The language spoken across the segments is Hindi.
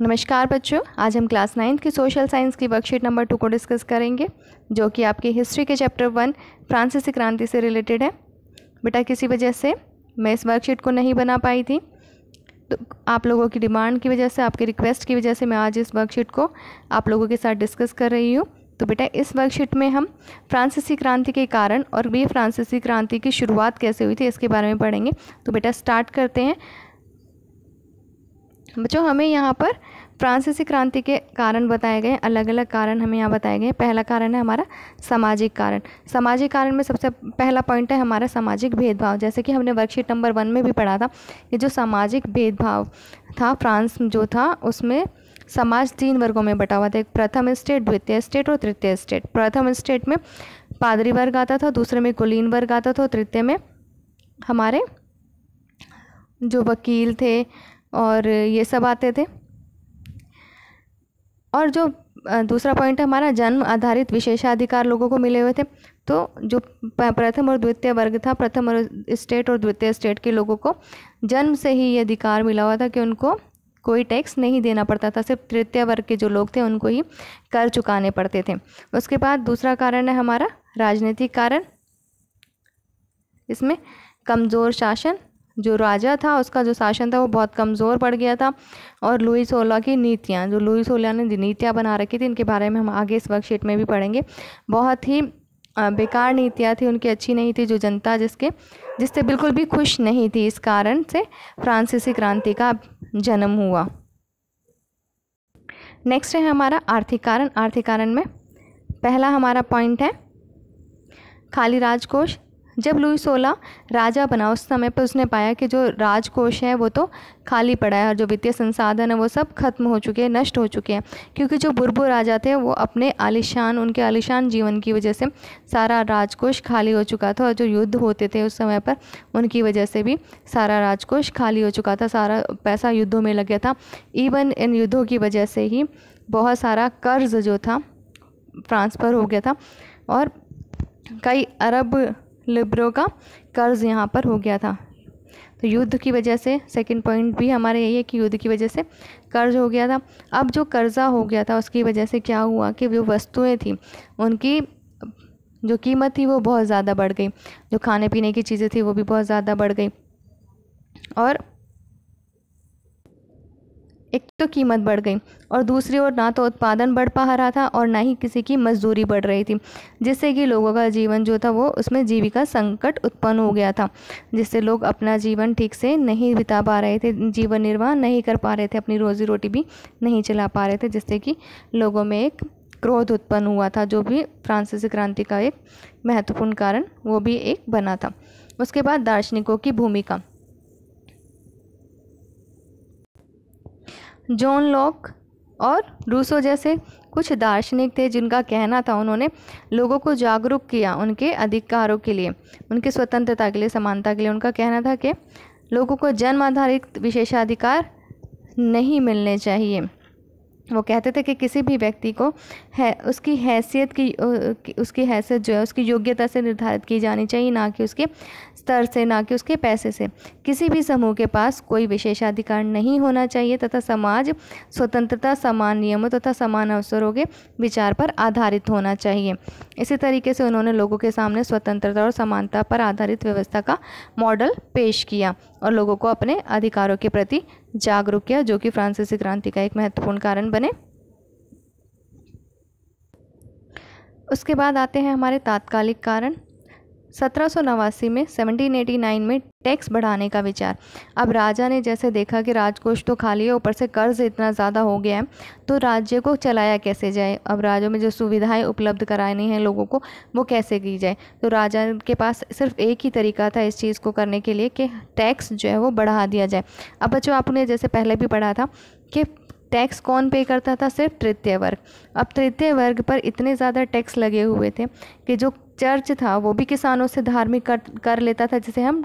नमस्कार बच्चों, आज हम क्लास नाइन्थ की सोशल साइंस की वर्कशीट नंबर टू को डिस्कस करेंगे, जो कि आपकी हिस्ट्री के चैप्टर वन फ्रांसीसी क्रांति से रिलेटेड है। बेटा, किसी वजह से मैं इस वर्कशीट को नहीं बना पाई थी? तो आप लोगों की डिमांड की वजह से, आपकी रिक्वेस्ट की वजह से मैं आज इस वर्कशीट को आप लोगों के साथ डिस्कस कर रही हूँ। तो बेटा, इस वर्कशीट में हम फ्रांसीसी क्रांति के कारण और ये फ्रांसीसी क्रांति की शुरुआत कैसे हुई थी, इसके बारे में पढ़ेंगे। तो बेटा स्टार्ट करते हैं। बच्चों, हमें यहाँ पर फ्रांसीसी क्रांति के कारण बताए गए अलग अलग कारण हमें यहाँ बताए गए। पहला कारण है हमारा सामाजिक कारण। सामाजिक कारण में सबसे पहला पॉइंट है हमारा सामाजिक भेदभाव। जैसे कि हमने वर्कशीट नंबर वन में भी पढ़ा था कि जो सामाजिक भेदभाव था, फ्रांस जो था, उसमें समाज तीन वर्गों में बटा हुआ था। एक प्रथम स्टेट द्वितीय स्टेट और तृतीय स्टेट प्रथम स्टेट में पादरी वर्ग आता था, दूसरे में कुलीन वर्ग आता था, और तृतीय में हमारे जो वकील थे और ये सब आते थे। और जो दूसरा पॉइंट है, हमारा जन्म आधारित विशेषाधिकार लोगों को मिले हुए थे। तो जो प्रथम और द्वितीय वर्ग था, प्रथम और स्टेट और द्वितीय स्टेट के लोगों को जन्म से ही ये अधिकार मिला हुआ था कि उनको कोई टैक्स नहीं देना पड़ता था। सिर्फ़ तृतीय वर्ग के जो लोग थे, उनको ही कर चुकाने पड़ते थे। उसके बाद दूसरा कारण है हमारा राजनीतिक कारण। इसमें कमज़ोर शासन जो राजा था, उसका जो शासन था, वो बहुत कमज़ोर पड़ गया था। और लुई सोलह की नीतियाँ, जो लुई सोलह ने नीतियाँ बना रखी थी, इनके बारे में हम आगे इस वर्कशीट में भी पढ़ेंगे। बहुत ही बेकार नीतियाँ थी, उनकी अच्छी नहीं थी जो जनता जिसके, जिससे बिल्कुल भी खुश नहीं थी, इस कारण से फ्रांसीसी क्रांति का जन्म हुआ। नेक्स्ट है हमारा आर्थिक कारण। आर्थिक कारण में पहला हमारा पॉइंट है, खाली राजकोष। जब लुई सोलह राजा बना, उस समय पर उसने पाया कि जो राजकोष है, वो तो खाली पड़ा है और जो वित्तीय संसाधन है, वो सब खत्म हो चुके हैं, नष्ट हो चुके हैं। क्योंकि जो बुरबु राजा थे, वो अपने आलिशान, उनके आलिशान जीवन की वजह से सारा राजकोष खाली हो चुका था और जो युद्ध होते थे उस समय पर, उनकी वजह से भी सारा राजकोष खाली हो चुका था, सारा पैसा युद्धों में लग गया था। इवन इन युद्धों की वजह से ही बहुत सारा कर्ज जो था, फ्रांस पर हो गया था और कई अरब लिब्रो का कर्ज़ यहाँ पर हो गया था। तो युद्ध की वजह से सेकंड पॉइंट भी हमारे यही है कि युद्ध की वजह से कर्ज हो गया था। अब जो कर्ज़ा हो गया था, उसकी वजह से क्या हुआ कि जो वस्तुएँ थी, उनकी जो कीमत थी वो बहुत ज़्यादा बढ़ गई। जो खाने पीने की चीज़ें थी, वो भी बहुत ज़्यादा बढ़ गई। और एक तो कीमत बढ़ गई और दूसरी ओर ना तो उत्पादन बढ़ पा रहा था और ना ही किसी की मजदूरी बढ़ रही थी, जिससे कि लोगों का जीवन जो था वो उसमें जीविका संकट उत्पन्न हो गया था, जिससे लोग अपना जीवन ठीक से नहीं बिता पा रहे थे, जीवन निर्वाह नहीं कर पा रहे थे, अपनी रोज़ी रोटी भी नहीं चला पा रहे थे, जिससे कि लोगों में एक क्रोध उत्पन्न हुआ था, जो भी फ्रांसीसी क्रांति का एक महत्वपूर्ण कारण वो भी एक बना था। उसके बाद दार्शनिकों की भूमिका। जॉन लॉक और रूसो जैसे कुछ दार्शनिक थे जिनका कहना था उन्होंने लोगों को जागरूक किया उनके अधिकारों के लिए, उनकी स्वतंत्रता के लिए, समानता के लिए। उनका कहना था कि लोगों को जन्म आधारित विशेषाधिकार नहीं मिलने चाहिए। वो कहते थे कि किसी भी व्यक्ति को है, उसकी हैसियत की उसकी हैसियत जो है, उसकी योग्यता से निर्धारित की जानी चाहिए, ना कि उसके स्तर से, ना कि उसके पैसे से। किसी भी समूह के पास कोई विशेषाधिकार नहीं होना चाहिए तथा समाज स्वतंत्रता, समान नियमों तथा समान अवसरों के विचार पर आधारित होना चाहिए। इसी तरीके से उन्होंने लोगों के सामने स्वतंत्रता और समानता पर आधारित व्यवस्था का मॉडल पेश किया। और लोगों को अपने अधिकारों के प्रति जागरूक किया, जो कि फ्रांसीसी क्रांति का एक महत्वपूर्ण कारण बने। उसके बाद आते हैं हमारे तात्कालिक कारण। सत्रह सौ नवासी में 1789 में टैक्स बढ़ाने का विचार। अब राजा ने जैसे देखा कि राजकोष तो खाली है, ऊपर से कर्ज इतना ज़्यादा हो गया है तो राज्य को चलाया कैसे जाए? अब राज्यों में जो सुविधाएँ उपलब्ध करानी हैं लोगों को, वो कैसे की जाए? तो राजा के पास सिर्फ़ एक ही तरीका था इस चीज़ को करने के लिए कि टैक्स जो है वो बढ़ा दिया जाए। अब बच्चों, आपने जैसे पहले भी पढ़ा था कि टैक्स कौन पे करता था? सिर्फ़ तृतीय वर्ग। अब तृतीय वर्ग पर इतने ज़्यादा टैक्स लगे हुए थे कि जो चर्च था, वो भी किसानों से धार्मिक कर कर लेता था, जिसे हम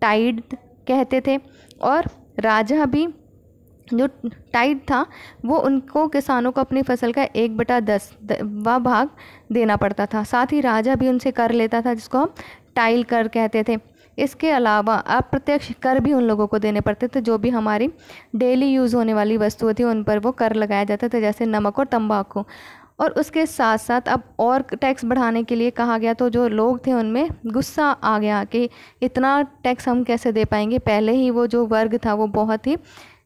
टाइड कहते थे। और राजा भी जो टाइड था, वो उनको किसानों को अपनी फ़सल का एक बटा दस व भाग देना पड़ता था। साथ ही राजा भी उनसे कर लेता था, जिसको हम टाइल कर कहते थे। इसके अलावा अप्रत्यक्ष कर भी उन लोगों को देने पड़ते थे, जो भी हमारी डेली यूज़ होने वाली वस्तुएँ थी, उन पर वो कर लगाया जाता था, जैसे नमक और तंबाकू। और उसके साथ साथ अब और टैक्स बढ़ाने के लिए कहा गया तो जो लोग थे उनमें गुस्सा आ गया कि इतना टैक्स हम कैसे दे पाएँगे? पहले ही वो जो वर्ग था वो बहुत ही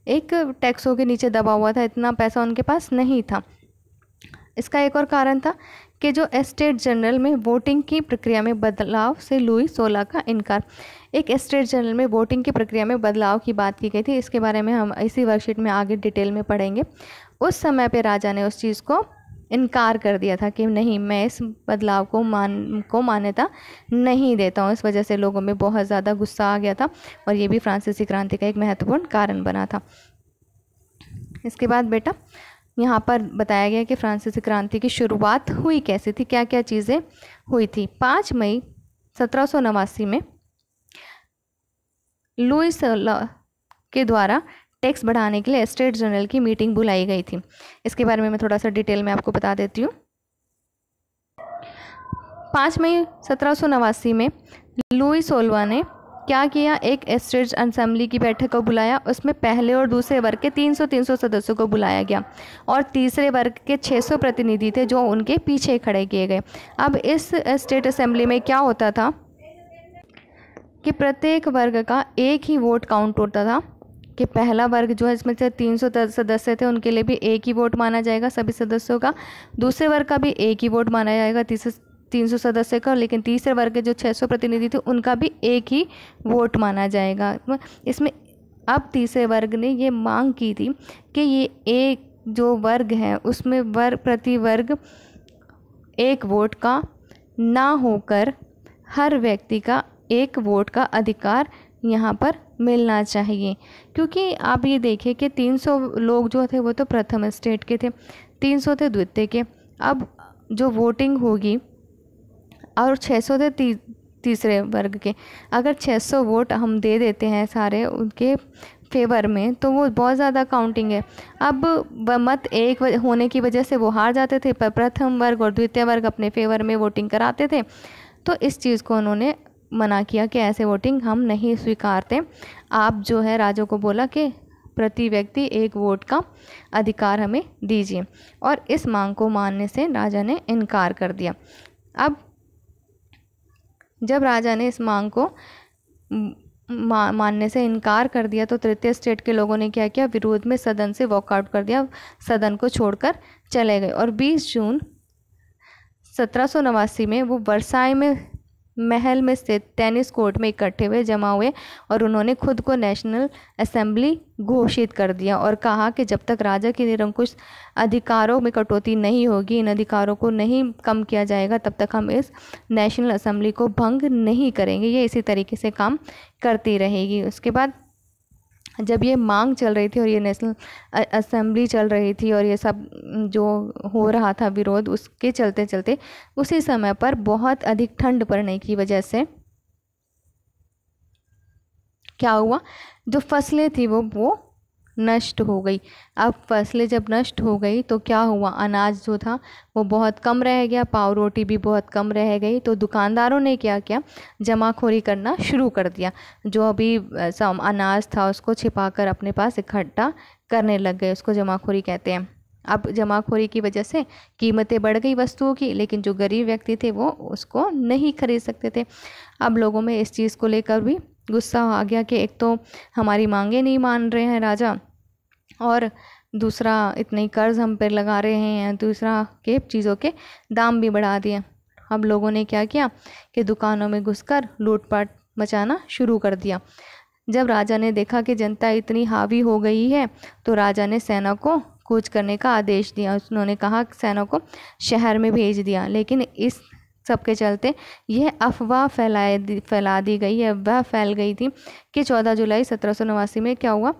एक टैक्सों के नीचे दबा हुआ था, इतना पैसा उनके पास नहीं था। इसका एक और कारण था कि जो एस्टेट जनरल में वोटिंग की प्रक्रिया में बदलाव से लुई सोलह का इनकार। एक एस्टेट जनरल में वोटिंग की प्रक्रिया में बदलाव की बात की गई थी, इसके बारे में हम इसी वर्कशीट में आगे डिटेल में पढ़ेंगे। उस समय पे राजा ने उस चीज़ को इनकार कर दिया था कि नहीं, मैं इस बदलाव को मान, को मान्यता नहीं देता हूँ। इस वजह से लोगों में बहुत ज़्यादा गुस्सा आ गया था और ये भी फ्रांसीसी क्रांति का एक महत्वपूर्ण कारण बना था। इसके बाद बेटा, यहाँ पर बताया गया कि फ्रांसीसी क्रांति की शुरुआत हुई कैसे थी क्या क्या चीज़ें हुई थी। पाँच मई सत्रह सौ नवासी में लुइस के द्वारा टैक्स बढ़ाने के लिए स्टेट जनरल की मीटिंग बुलाई गई थी। इसके बारे में मैं थोड़ा सा डिटेल में आपको बता देती हूँ। पाँच मई सत्रह सौ नवासी में लुई सोलवा ने क्या किया? एक एस्टेट असेंबली की बैठक को बुलाया। उसमें पहले और दूसरे वर्ग के 300 300 सदस्यों को बुलाया गया और तीसरे वर्ग के 600 प्रतिनिधि थे जो उनके पीछे खड़े किए गए। अब इस स्टेट असेंबली में क्या होता था कि प्रत्येक वर्ग का एक ही वोट काउंट होता था। कि पहला वर्ग जो है, इसमें से तीन सौ सदस्य थे, उनके लिए भी एक ही वोट माना जाएगा सभी सदस्यों का। दूसरे वर्ग का भी एक ही वोट माना जाएगा तीसरे तीन सौ सदस्य का, लेकिन तीसरे वर्ग के जो छः सौ प्रतिनिधि थे, उनका भी एक ही वोट माना जाएगा। इसमें अब तीसरे वर्ग ने ये मांग की थी कि ये एक जो वर्ग है, उसमें वर्ग प्रति वर्ग एक वोट का ना होकर हर व्यक्ति का एक वोट का अधिकार यहाँ पर मिलना चाहिए। क्योंकि आप ये देखिए कि 300 लोग जो थे वो तो प्रथम स्टेट के थे 300 थे द्वितीय के। अब जो वोटिंग होगी और 600 थे ती, तीसरे वर्ग के अगर 600 वोट हम दे देते हैं सारे उनके फेवर में तो वो बहुत ज़्यादा काउंटिंग है। अब मत एक होने की वजह से वो हार जाते थे पर प्रथम वर्ग और द्वितीय वर्ग अपने फेवर में वोटिंग कराते थे। तो इस चीज़ को उन्होंने मना किया कि ऐसे वोटिंग हम नहीं स्वीकारते। आप जो है राजों को बोला कि प्रति व्यक्ति एक वोट का अधिकार हमें दीजिए। और इस मांग को मानने से राजा ने इनकार कर दिया। अब जब राजा ने इस मांग को मा, मानने से इनकार कर दिया तो तृतीय स्टेट के लोगों ने क्या किया? विरोध में सदन से वॉकआउट कर दिया। सदन को छोड़कर चले गए। और 20 जून सत्रह सौ नवासी में वो वर्साई में महल में स्थित टेनिस कोर्ट में इकट्ठे हुए, जमा हुए और उन्होंने खुद को नेशनल असेंबली घोषित कर दिया और कहा कि जब तक राजा के निरंकुश अधिकारों में कटौती नहीं होगी, इन अधिकारों को नहीं कम किया जाएगा, तब तक हम इस नेशनल असेंबली को भंग नहीं करेंगे। ये इसी तरीके से काम करती रहेगी। उसके बाद जब ये मांग चल रही थी और ये नेशनल असेंबली चल रही थी और ये सब जो हो रहा था विरोध, उसके चलते चलते उसी समय पर बहुत अधिक ठंड पड़ने की वजह से क्या हुआ? जो फ़सलें थी वो वो नष्ट हो गई। अब फ़सलें जब नष्ट हो गई तो क्या हुआ? अनाज जो था वो बहुत कम रह गया, पाव रोटी भी बहुत कम रह गई। तो दुकानदारों ने क्या किया? जमाखोरी करना शुरू कर दिया। जो अभी अनाज था उसको छिपा कर अपने पास इकट्ठा करने लग गए, उसको जमाखोरी कहते हैं। अब जमाखोरी की वजह से कीमतें बढ़ गई वस्तुओं की, लेकिन जो गरीब व्यक्ति थे वो उसको नहीं खरीद सकते थे। अब लोगों में इस चीज़ को लेकर भी गुस्सा आ गया कि एक तो हमारी मांगे नहीं मान रहे हैं राजा, और दूसरा इतने कर्ज हम पर लगा रहे हैं, दूसरा के चीज़ों के दाम भी बढ़ा दिए। अब लोगों ने क्या किया कि दुकानों में घुसकर लूटपाट मचाना शुरू कर दिया। जब राजा ने देखा कि जनता इतनी हावी हो गई है तो राजा ने सेना को कूच करने का आदेश दिया। उन्होंने कहा, सेना को शहर में भेज दिया। लेकिन इस सबके चलते। यह अफवाह फैलाए दी, फैला दी गई है, अफवाह फैल गई थी कि 14 जुलाई सत्रह सौ नवासी में क्या हुआ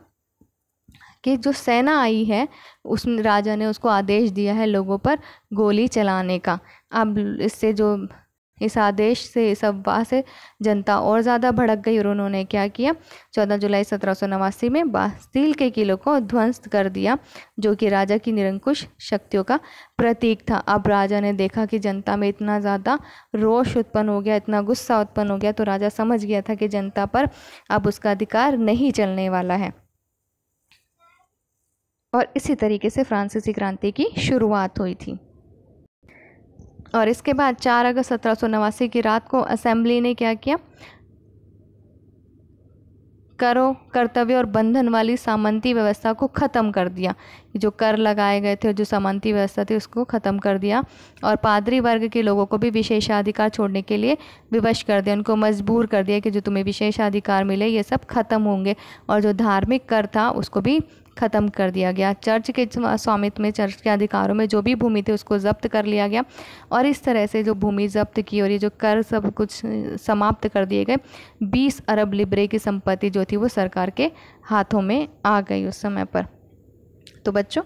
कि जो सेना आई है, उस राजा ने उसको आदेश दिया है लोगों पर गोली चलाने का। अब इससे जो इस आदेश से, इस अफवाह से जनता और ज़्यादा भड़क गई और उन्होंने क्या किया? चौदह जुलाई सत्रह सौ नवासी में बास्तील के किलों को ध्वस्त कर दिया, जो कि राजा की निरंकुश शक्तियों का प्रतीक था। अब राजा ने देखा कि जनता में इतना ज़्यादा रोष उत्पन्न हो गया, इतना गुस्सा उत्पन्न हो गया तो राजा समझ गया था कि जनता पर अब उसका अधिकार नहीं चलने वाला है। और इसी तरीके से फ्रांसीसी क्रांति की शुरुआत हुई थी। और इसके बाद चार अगस्त सत्रह सौ नवासी की रात को असेंबली ने क्या किया? करो, कर्तव्य और बंधन वाली सामंती व्यवस्था को ख़त्म कर दिया। जो कर लगाए गए थे जो सामंती व्यवस्था थी उसको ख़त्म कर दिया और पादरी वर्ग के लोगों को भी विशेषाधिकार छोड़ने के लिए विवश कर दिया। उनको मजबूर कर दिया कि जो तुम्हें विशेषाधिकार मिले, ये सब खत्म होंगे। और जो धार्मिक कर था, उसको भी ख़त्म कर दिया गया। चर्च के स्वामित्व में, चर्च के अधिकारों में जो भी भूमि थी उसको ज़ब्त कर लिया गया और इस तरह से जो भूमि ज़ब्त की और ये जो कर सब कुछ समाप्त कर दिए गए 20 अरब लिब्रे की संपत्ति जो थी वो सरकार के हाथों में आ गई उस समय पर। तो बच्चों,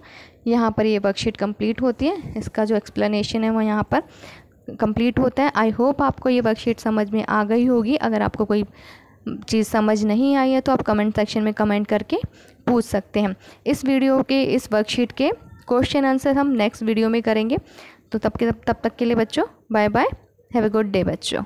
यहाँ पर ये वर्कशीट कंप्लीट होती है। इसका जो एक्सप्लेनेशन है वो यहाँ पर कंप्लीट होता है। आई होप आपको ये वर्कशीट समझ में आ गई होगी। अगर आपको कोई चीज़ समझ नहीं आई है तो आप कमेंट सेक्शन में कमेंट करके पूछ सकते हैं। इस वीडियो के, इस वर्कशीट के क्वेश्चन आंसर हम नेक्स्ट वीडियो में करेंगे। तो तब के, तब तक के लिए बच्चों bye bye have a good day बच्चों।